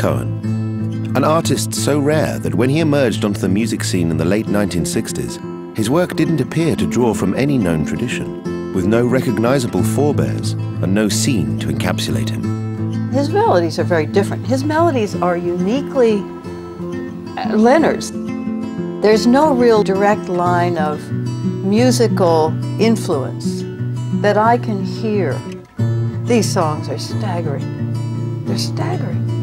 Cohen, an artist so rare that when he emerged onto the music scene in the late 1960s, his work didn't appear to draw from any known tradition, with no recognizable forebears and no scene to encapsulate him. His melodies are very different. His melodies are uniquely uh, Leonard's. There's no real direct line of musical influence that I can hear. These songs are staggering. They're staggering.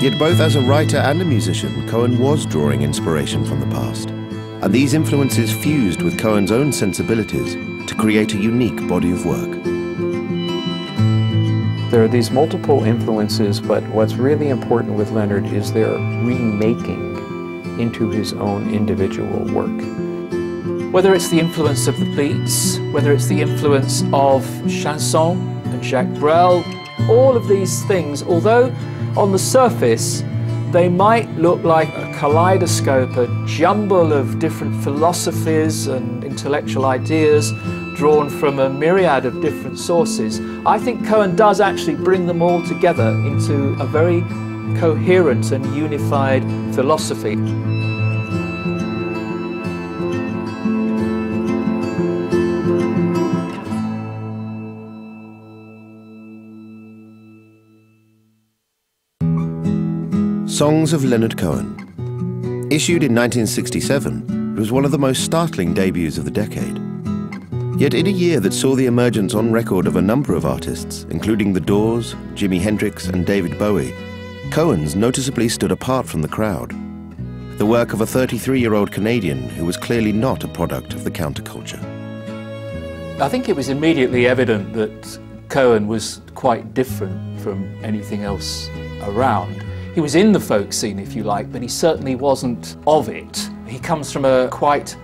Yet both as a writer and a musician, Cohen was drawing inspiration from the past. And these influences fused with Cohen's own sensibilities to create a unique body of work. There are these multiple influences, but what's really important with Leonard is their remaking into his own individual work. Whether it's the influence of the Beats, whether it's the influence of chanson and Jacques Brel, all of these things, although on the surface they might look like a kaleidoscope, a jumble of different philosophies and intellectual ideas drawn from a myriad of different sources, I think Cohen does actually bring them all together into a very coherent and unified philosophy. Songs of Leonard Cohen. Issued in 1967, it was one of the most startling debuts of the decade. Yet in a year that saw the emergence on record of a number of artists, including The Doors, Jimi Hendrix and David Bowie, Cohen's noticeably stood apart from the crowd. The work of a 33-year-old Canadian who was clearly not a product of the counterculture. I think it was immediately evident that Cohen was quite different from anything else around. He was in the folk scene, if you like, but he certainly wasn't of it. He comes from a quite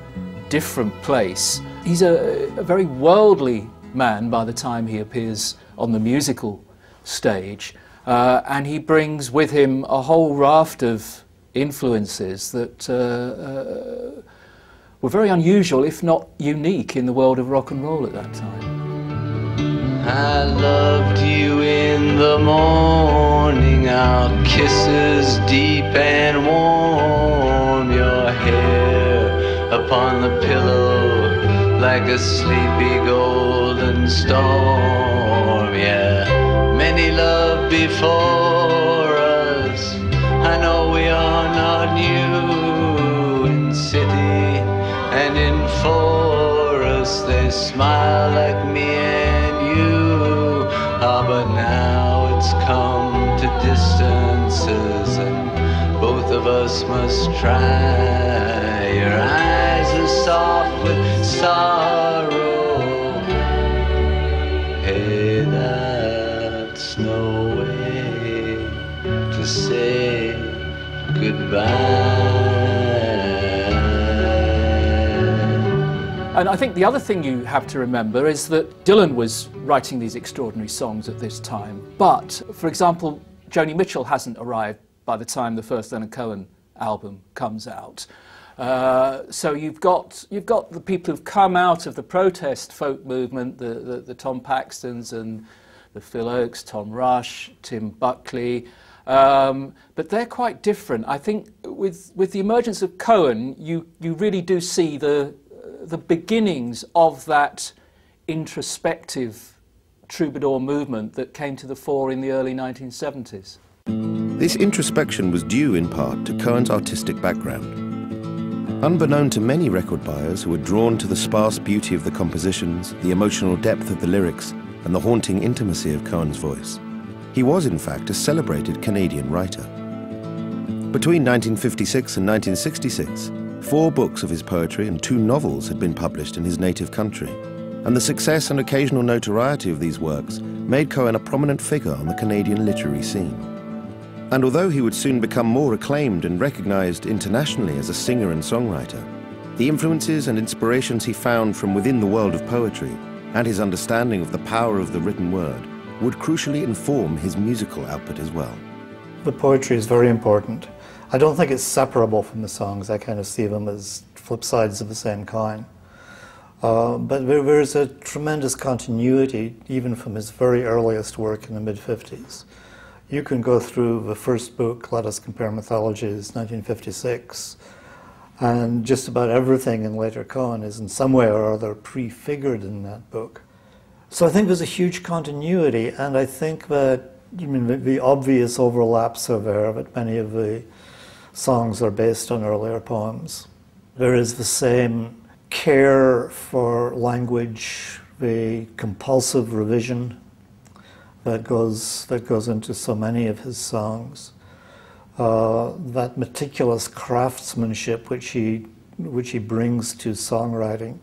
different place. He's a, a very worldly man by the time he appears on the musical stage, uh, and he brings with him a whole raft of influences that uh, uh, were very unusual, if not unique, in the world of rock and roll at that time. I loved you in the morning, our kisses deep and warm, your hair upon the pillow like a sleepy golden storm. Yeah, many love before us. I know we are not new in city and in forest. They smile like me but now it's come to distances, and both of us must try. Your eyes are soft with sorrow. Hey, that's no way to say goodbye. And I think the other thing you have to remember is that Dylan was writing these extraordinary songs at this time. But, for example, Joni Mitchell hasn't arrived by the time the first Leonard Cohen album comes out. Uh, so you've got, you've got the people who've come out of the protest folk movement, the, the, the Tom Paxtons and the Phil Ochs, Tom Rush, Tim Buckley, um, but they're quite different. I think with, with the emergence of Cohen, you, you really do see the, the beginnings of that introspective troubadour movement that came to the fore in the early 1970s. This introspection was due in part to Cohen's artistic background. Unbeknown to many record buyers who were drawn to the sparse beauty of the compositions, the emotional depth of the lyrics, and the haunting intimacy of Cohen's voice, he was in fact a celebrated Canadian writer. Between 1956 and 1966, Four books of his poetry and two novels had been published in his native country, and the success and occasional notoriety of these works made Cohen a prominent figure on the Canadian literary scene. And although he would soon become more acclaimed and recognized internationally as a singer and songwriter, the influences and inspirations he found from within the world of poetry and his understanding of the power of the written word would crucially inform his musical output as well. The poetry is very important. I don't think it's separable from the songs. I kind of see them as flip sides of the same coin. Uh, but there, there's a tremendous continuity, even from his very earliest work in the mid 50s. You can go through the first book, Let Us Compare Mythologies, 1956, and just about everything in later Cohen is in some way or other prefigured in that book. So I think there's a huge continuity, and I think that you mean the, the obvious overlaps are there, but many of the songs are based on earlier poems. There is the same care for language, the compulsive revision that goes, that goes into so many of his songs. Uh, that meticulous craftsmanship which he, which he brings to songwriting,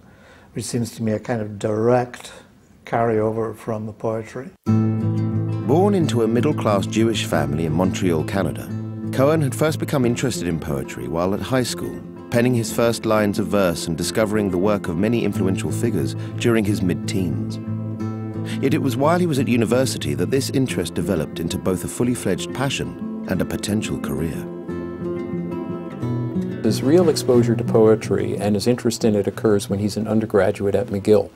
which seems to me a kind of direct carryover from the poetry. Born into a middle class Jewish family in Montreal, Canada, Cohen had first become interested in poetry while at high school, penning his first lines of verse and discovering the work of many influential figures during his mid teens. Yet it was while he was at university that this interest developed into both a fully fledged passion and a potential career. His real exposure to poetry and his interest in it occurs when he's an undergraduate at McGill.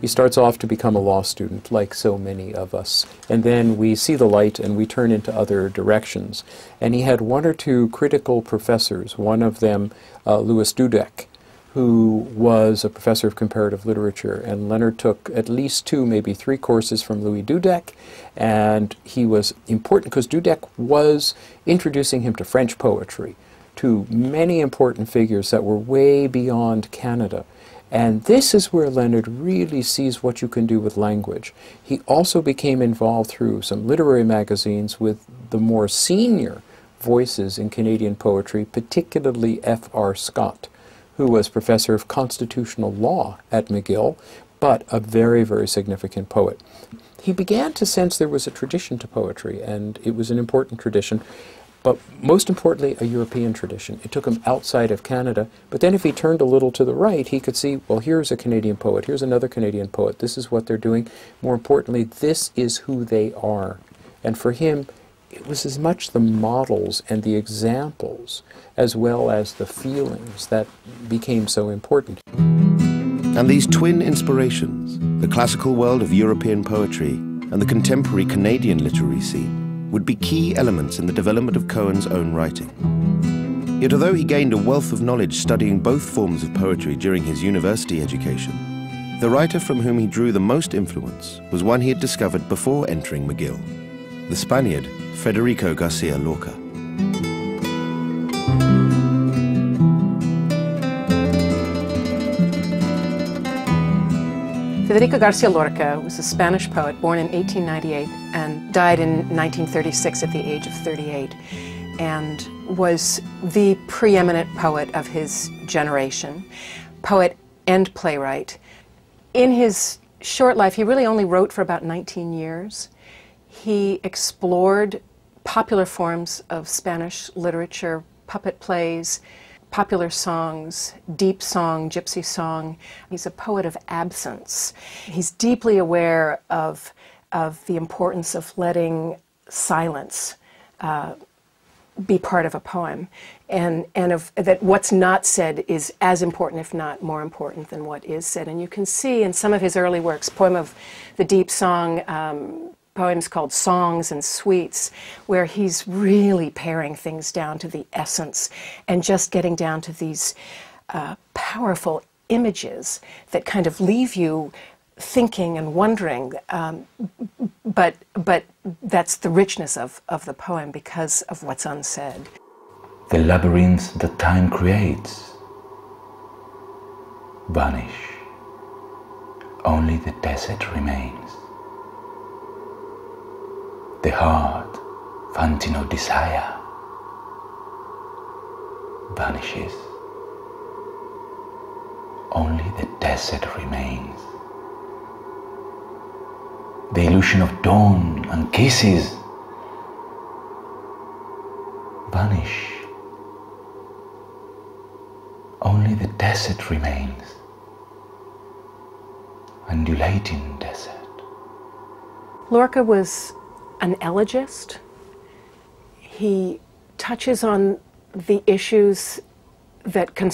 He starts off to become a law student, like so many of us, and then we see the light and we turn into other directions. And he had one or two critical professors, one of them uh, Louis Dudek, who was a professor of comparative literature. And Leonard took at least two, maybe three courses from Louis Dudek. And he was important because Dudek was introducing him to French poetry, to many important figures that were way beyond Canada. And this is where Leonard really sees what you can do with language. He also became involved through some literary magazines with the more senior voices in Canadian poetry, particularly F.R. Scott who was professor of constitutional law at McGill, but a very, very significant poet. He began to sense there was a tradition to poetry, and it was an important tradition, but most importantly, a European tradition. It took him outside of Canada, but then if he turned a little to the right, he could see, well, here's a Canadian poet, here's another Canadian poet, this is what they're doing. More importantly, this is who they are. And for him, it was as much the models and the examples as well as the feelings that became so important. And these twin inspirations, the classical world of European poetry and the contemporary Canadian literary scene, would be key elements in the development of Cohen's own writing. Yet although he gained a wealth of knowledge studying both forms of poetry during his university education, the writer from whom he drew the most influence was one he had discovered before entering McGill, the Spaniard Federico Garcia Lorca. Federico Garcia Lorca was a Spanish poet born in 1898 and died in 1936 at the age of 38 and was the preeminent poet of his generation, poet and playwright. In his short life, he really only wrote for about 19 years. He explored popular forms of Spanish literature, puppet plays, popular songs, deep song, gypsy song. He's a poet of absence. He's deeply aware of, of the importance of letting silence uh, be part of a poem and, and of, that what's not said is as important, if not more important, than what is said. And you can see in some of his early works, Poem of the Deep Song, um, poems called Songs and Suites, where he's really paring things down to the essence and just getting down to these uh, powerful images that kind of leave you thinking and wondering. Um, but, but that's the richness of, of the poem because of what's unsaid. The labyrinths that time creates vanish. Only the desert remains the heart, fountain of desire, vanishes. Only the desert remains. The illusion of dawn and kisses vanish. Only the desert remains. Undulating desert. Lorca was an elegist. He touches on the issues that concern